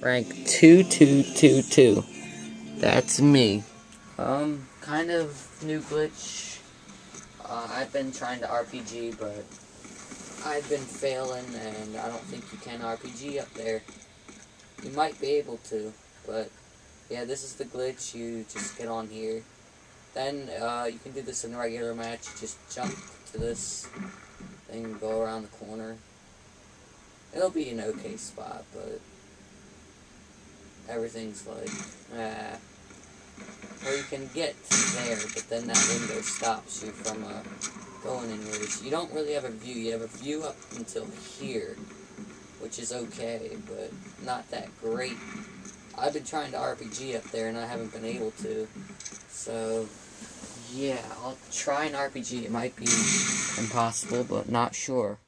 rank 2222. That's me. Um, kind of new glitch. Uh, I've been trying to RPG, but I've been failing, and I don't think you can RPG up there. You might be able to, but yeah, this is the glitch. You just get on here. Then uh, you can do this in a regular match. Just jump to this thing, go around the corner. It'll be an okay spot, but everything's like. Or you can get there, but then that window stops you from uh, going anywhere. You don't really have a view. You have a view up until here, which is okay, but not that great. I've been trying to RPG up there, and I haven't been able to. So, yeah, I'll try an RPG. It might be impossible, but not sure.